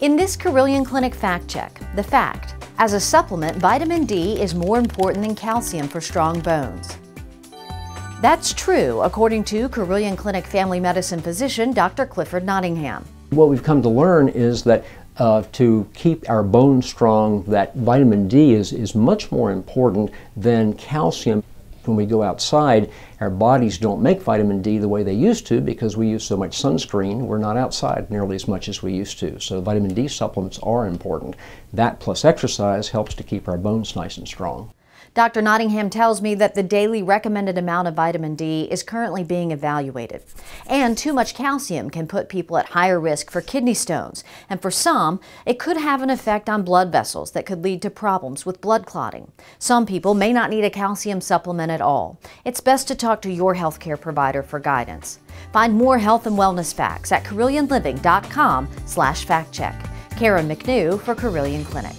In this Carilion Clinic fact check, the fact as a supplement, vitamin D is more important than calcium for strong bones. That's true, according to Carilion Clinic family medicine physician Dr. Clifford Nottingham. What we've come to learn is that uh, to keep our bones strong, that vitamin D is, is much more important than calcium. When we go outside, our bodies don't make vitamin D the way they used to because we use so much sunscreen. We're not outside nearly as much as we used to. So vitamin D supplements are important. That plus exercise helps to keep our bones nice and strong. Dr. Nottingham tells me that the daily recommended amount of vitamin D is currently being evaluated. And too much calcium can put people at higher risk for kidney stones. And for some, it could have an effect on blood vessels that could lead to problems with blood clotting. Some people may not need a calcium supplement at all. It's best to talk to your healthcare provider for guidance. Find more health and wellness facts at carilionliving.com slash factcheck. Karen McNew for Carilion Clinic.